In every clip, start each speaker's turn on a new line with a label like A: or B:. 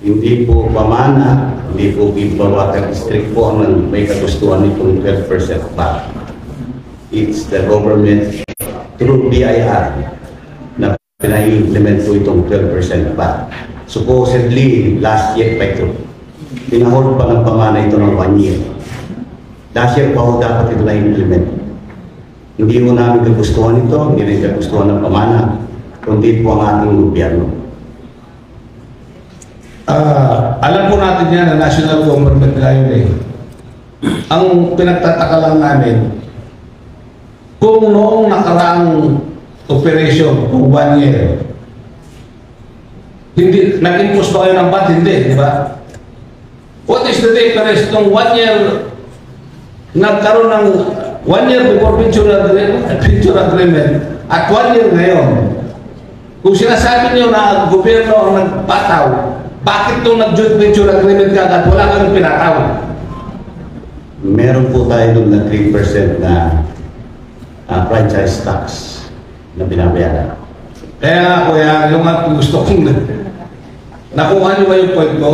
A: Hindi po pamana, hindi po Gibawater District po ang may kagustuhan nitong 12% back. It's the government through BIR na pinai-implement po itong 12% back. Supposedly, last year pa ito. Pinahold pa ng pamana ito ng one year. Last year pa ho dapat ito na-implement. Hindi mo namin kagustuhan ito, hindi rin kagustuhan ng pamana, kundi po ang ating gobyerno.
B: Ah, alam po natin yan na national government na eh. Ang pinagtataka lang namin, kung noong nakaraang operation, kung one year, hindi, nag-impose ba kayo ng bat? Hindi, di ba? What is the difference nung one year nagkaroon ng one year before venture agreement, venture agreement at one year ngayon? Kung sinasabi niyo na gobyerno ang nagpataw, bakit itong nag-joint venture agreement ka agad wala kang pinataw?
A: Meron po tayo doon na 3% na ah, franchise tax na binabayaran.
B: Kaya kuya, yung nga gusto kong nakuha niyo ba yung point ko?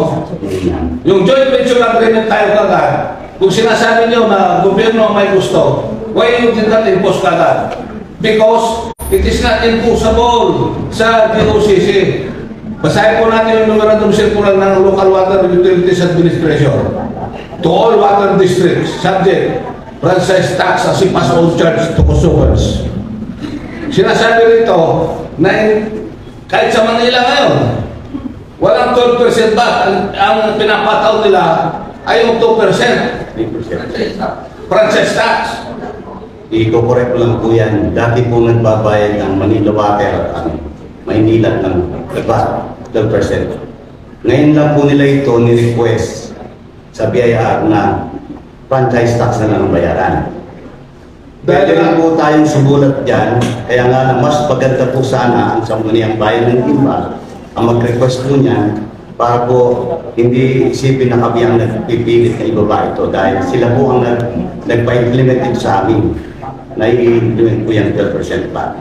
B: Yung joint venture agreement tayo kagad, kung sinasabi niyo na gobyerno ang may gusto, why you did not impose kagad? Because it is not enforceable sa DOCC. Basahin po natin yung memorandum circular ng Local Water Utilities Administration. To all water districts, subject, franchise tax as if as all charge to consumers. Sinasabi rito na in- kahit sa Manila ngayon, walang 12% baht. Ang, ang pinapataw nila ay yung 2%.
A: 3%.
B: Franchise tax.
A: I-correct ko lang po yan. Dati po nagbabayad ng Manila Water ang Maynila ng diba, 12%. Ngayon lang po nila ito ni-request sa BIR na franchise tax na lang ang bayaran.
B: Dahil
A: lang po tayong sumulat dyan, kaya nga lang mas maganda po sana ang sangguniang bayan ng Timba ang mag-request po niyan para po hindi isipin na kami ang nagpipilit na ibaba ito dahil sila po ang nag, nagpa-implement ito sa amin na i-implement po yung 12% pa.